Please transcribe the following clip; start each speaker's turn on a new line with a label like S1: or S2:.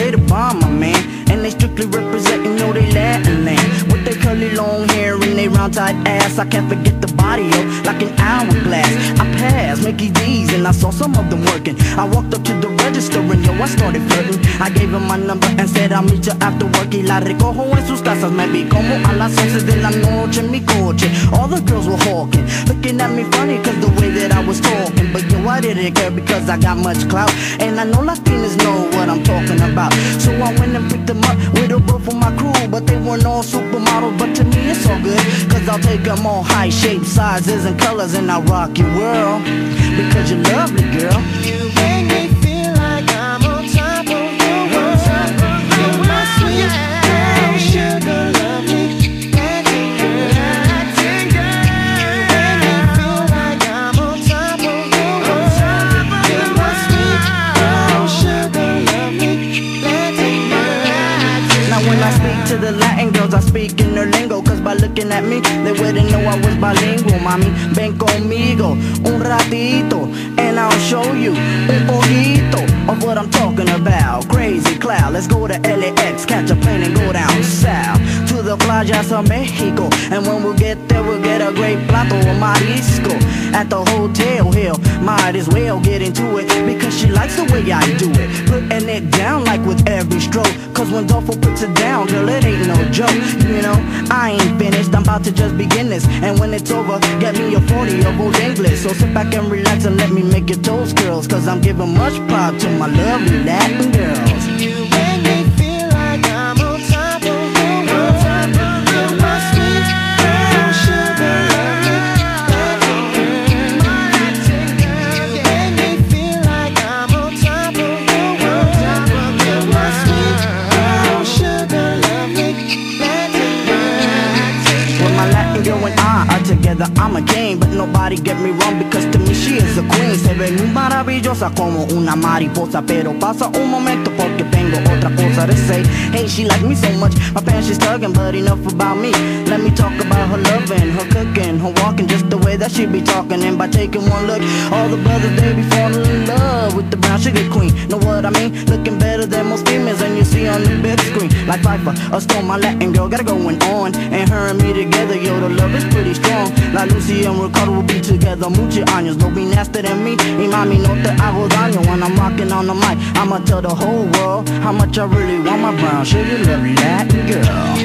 S1: they the bomb, my man. And they strictly representing, you know, they Latin land. With their curly long hair and they round tight ass, I can't forget the body up like an hourglass. I passed Mickey D's and I saw some of them working. I walked up to the register and yo, I started flirting. I gave him my number and said I'll meet you after work. Y la recojo en sus casas, me vi como a las 11 de la noche en mi coche. All the girls were hawking, looking at me funny cause the way that I was talking. I didn't care because I got much clout. And I know Latinas know what I'm talking about. So I went and picked them up with a boat for my crew. But they weren't all supermodels, but to me it's all good. Cause I'll take them all high shape, sizes, and colors, and I'll rock your world. Because you're lovely, girl.
S2: You make me the
S1: Latin girls, I speak in their lingo Cause by looking at me, they wouldn't know I was bilingual Mami, ven conmigo un ratito And I'll show you un poquito of what I'm talking about. Crazy cloud, let's go to LAX Catch a plane and go To the playas of Mexico. And when we get there, we'll get a great plato of marisco. At the hotel hill, might as well get into it Because she likes the way I do it. Putting it down like with every stroke. Cause when Dolpho puts it down, girl, it ain't no joke. You know, I ain't finished, I'm about to just begin this. And when it's over, get me a 40 of old English. So sit back and relax and let me make your toes curls Cause I'm giving much pride to my lovely Latin girls
S2: I'm
S1: a game, But nobody get me wrong because a queen Se ve muy maravillosa como una mariposa Pero pasa un momento porque tengo otra cosa to say. Hey, she like me so much, my pants she's tugging But enough about me, let me talk about her loving Her cooking, her walking, just the way that she be talking. And by taking one look, all the brothers they be falling in love With the brown sugar queen, know what I mean? Looking better than most females and you see on the big screen. Like Viper, a storm, my Latin girl got it going on. And her and me together, yo, the love is pretty strong. Like Lucy and Ricardo will be together. Muchos años No be nasty than me, y mami no te hago daño When I'm rocking on the mic, I'ma tell the whole world How much I really want my brown sugar. Lovely Latin girl